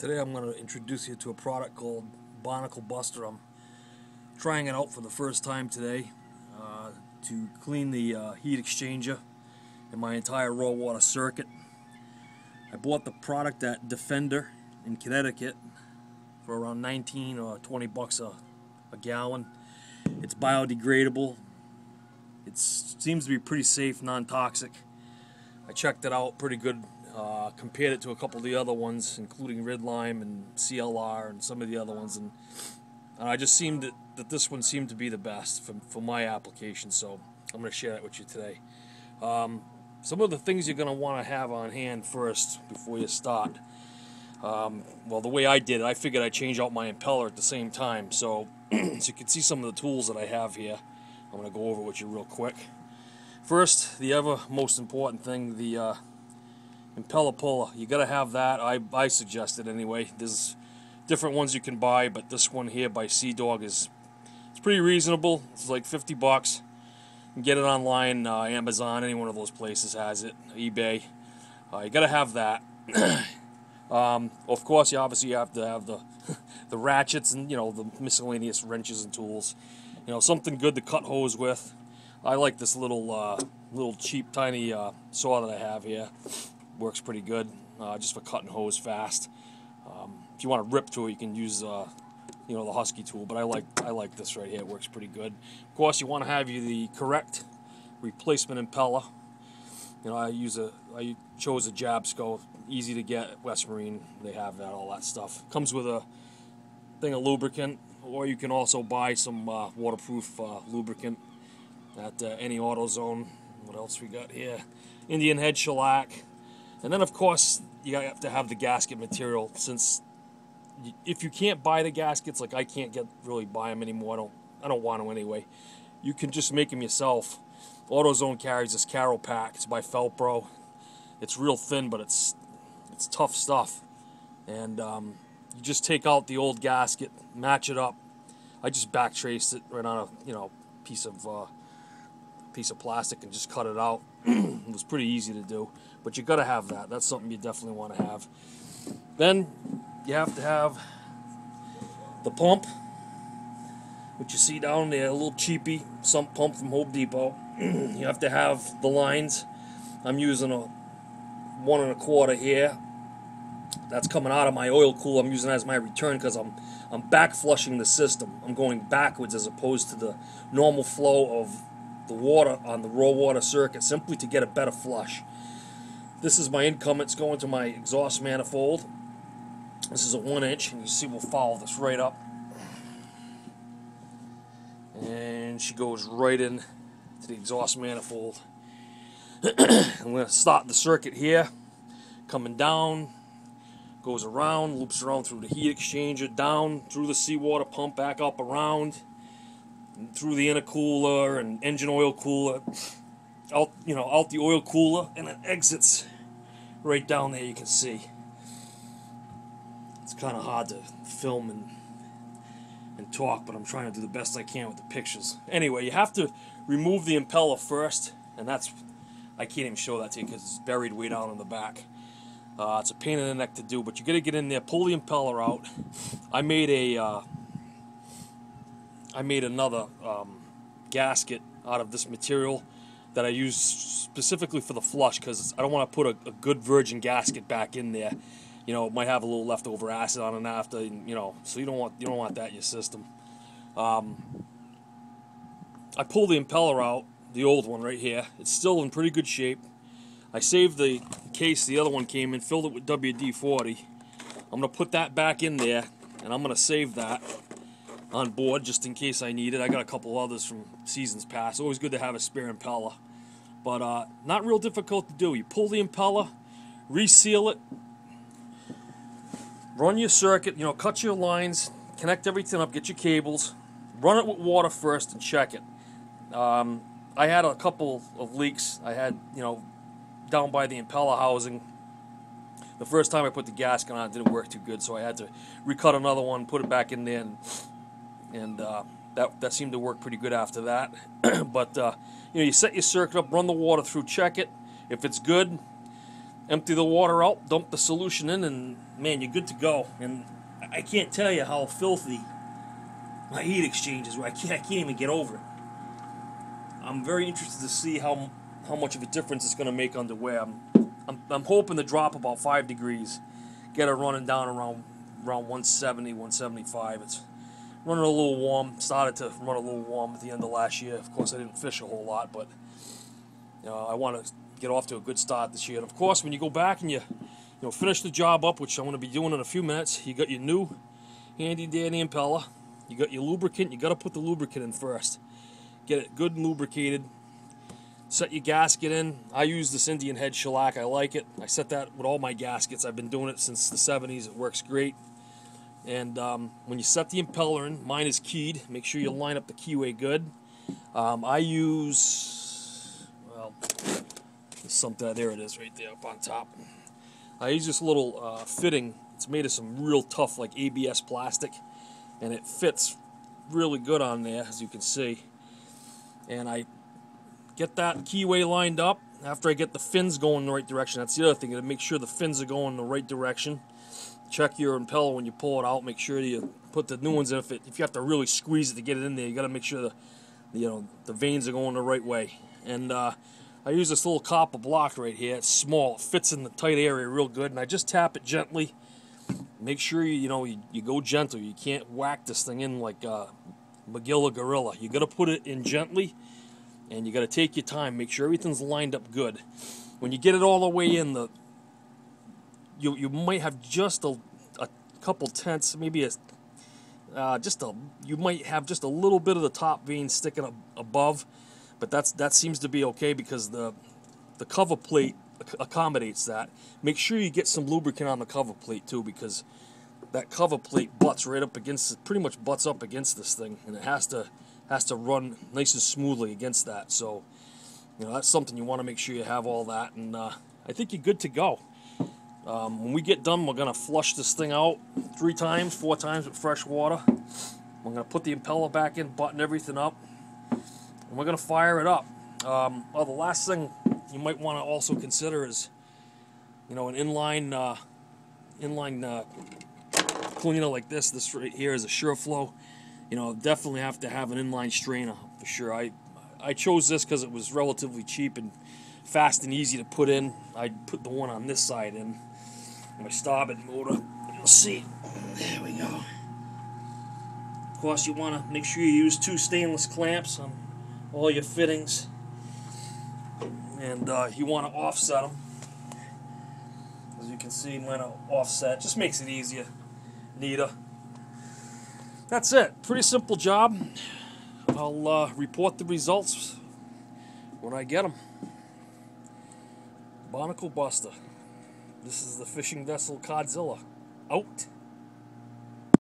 Today I'm going to introduce you to a product called Barnacle Buster. I'm trying it out for the first time today uh, to clean the uh, heat exchanger in my entire raw water circuit. I bought the product at Defender in Connecticut for around 19 or 20 bucks a, a gallon. It's biodegradable. It seems to be pretty safe, non-toxic. I checked it out pretty good uh, compared it to a couple of the other ones, including Rydlyme and CLR and some of the other ones, and, and I just seemed that, that this one seemed to be the best for, for my application. So I'm going to share that with you today. Um, some of the things you're going to want to have on hand first before you start. Um, well, the way I did it, I figured I'd change out my impeller at the same time. So, so you can see some of the tools that I have here. I'm going to go over with you real quick. First, the ever most important thing, the uh, puller. You got to have that. I, I suggest it anyway. There's different ones you can buy, but this one here by Sea Dog is it's pretty reasonable. It's like 50 bucks. You can get it online, uh, Amazon, any one of those places has it, eBay. Uh, you got to have that. um, of course, you obviously have to have the the ratchets and you know the miscellaneous wrenches and tools. You know something good to cut hose with. I like this little uh, little cheap tiny uh, saw that I have here works pretty good uh, just for cutting hose fast. Um, if you want to rip to it, you can use uh, you know the Husky tool, but I like I like this right here. It works pretty good. Of course, you want to have you the correct replacement impeller. You know, I use a I chose a Jabsco, easy to get. West Marine, they have that all that stuff. Comes with a thing of lubricant, or you can also buy some uh, waterproof uh, lubricant at uh, any AutoZone. What else we got here? Indian head shellac. And then, of course, you have to have the gasket material since if you can't buy the gaskets, like I can't get really buy them anymore. I don't, I don't want them anyway. You can just make them yourself. AutoZone carries this Karropak. It's by Felpro. It's real thin, but it's it's tough stuff. And um, you just take out the old gasket, match it up. I just back traced it right on a you know piece of uh, piece of plastic and just cut it out. it was pretty easy to do, but you got to have that. That's something you definitely want to have. Then you have to have the pump, which you see down there, a little cheapy sump pump from Home Depot. you have to have the lines. I'm using a one and a quarter here. That's coming out of my oil cool. I'm using as my return because I'm I'm back flushing the system. I'm going backwards as opposed to the normal flow of the water on the raw water circuit simply to get a better flush. This is my income. It's going to my exhaust manifold. This is a one inch, and you see we'll follow this right up. And she goes right in to the exhaust manifold. I'm going to start the circuit here, coming down, goes around, loops around through the heat exchanger, down through the seawater pump, back up around, through the intercooler and engine oil cooler, out you know out the oil cooler, and it exits right down there. You can see. It's kind of hard to film and and talk, but I'm trying to do the best I can with the pictures. Anyway, you have to remove the impeller first, and that's I can't even show that to you because it's buried way down in the back. Uh, it's a pain in the neck to do, but you got to get in there, pull the impeller out. I made a uh, I made another um, gasket out of this material that I use specifically for the flush because I don't want to put a, a, good virgin gasket back in there. You know, it might have a little leftover acid on it after. You know, so you don't want you don't want that in your system. Um, I pulled the impeller out, the old one right here. It's still in pretty good shape. I saved the case the other one came in, filled it with WD-40. I'm gonna put that back in there, and I'm gonna save that on board just in case I need it. I got a couple others from seasons past. Always good to have a spare impeller. But uh, not real difficult to do. You pull the impeller, reseal it, run your circuit, you know, cut your lines, connect everything up, get your cables, run it with water first and check it. Um, I had a couple of leaks. I had, you know, down by the impeller housing. The first time I put the gasket on, it didn't work too good, so I had to recut another one, put it back in there, and and uh, that that seemed to work pretty good after that. but uh, you know, you set your circuit up, run the water through, check it. If it's good, empty the water out, dump the solution in, and man, you're good to go. And I can't tell you how filthy my heat exchange is. I can't, I can't even get over it. I'm very interested to see how how much of a difference it's going to make underwear. I'm, I'm, I'm hoping to drop about five degrees, get it running down around around 170, 175. It's running a little warm. Started to run a little warm at the end of last year. Of course, I didn't fish a whole lot, but you know, I want to get off to a good start this year. And of course, when you go back and you you know finish the job up, which I'm going to be doing in a few minutes, you got your new handy dandy impeller. You got your lubricant. You got to put the lubricant in first. Get it good and lubricated. Set your gasket in. I use this Indian head shellac. I like it. I set that with all my gaskets. I've been doing it since the 70s. It works great. And um, when you set the impeller in, mine is keyed. Make sure you line up the keyway good. Um, I use, well, something, there it is right there up on top. I use this little uh, fitting. It's made of some real tough, like ABS plastic, and it fits really good on there, as you can see. And I get that keyway lined up after I get the fins going in the right direction. That's the other thing, to make sure the fins are going in the right direction check your impeller when you pull it out. Make sure you put the new ones in. If, it, if you have to really squeeze it to get it in there, you got to make sure the you know the vanes are going the right way. And uh, I use this little copper block right here. It's small. It fits in the tight area real good. And I just tap it gently. Make sure you you know you, you go gentle. You can't whack this thing in like uh, Magilla Gorilla. You got to put it in gently, and you got to take your time. Make sure everything's lined up good. When you get it all the way in, the you you might have just a, a couple tenths, maybe a uh, just a you might have just a little bit of the top vane sticking up above, but that's that seems to be okay because the the cover plate accommodates that. Make sure you get some lubricant on the cover plate too because that cover plate butts right up against pretty much butts up against this thing and it has to has to run nice and smoothly against that. So you know that's something you want to make sure you have all that and uh, I think you're good to go. Um, when we get done, we're going to flush this thing out three times, four times with fresh water. We're going to put the impeller back in, button everything up, and we're going to fire it up. Um, the last thing you might want to also consider is, you know, an inline, uh, inline uh, cleaner like this. This right here is a Shurflo. You know, definitely have to have an inline strainer for sure. I, I chose this because it was relatively cheap and fast and easy to put in. I put the one on this side in my starboard motor. You'll see. There we go. Of course, you want to make sure you use two stainless clamps on all your fittings. And uh, you want to offset them. As you can see, mine are offset. Just makes it easier, neater. That's it. Pretty simple job. I'll uh, report the results when I get them. Barnacle Buster. This is the fishing vessel Codzilla. Out.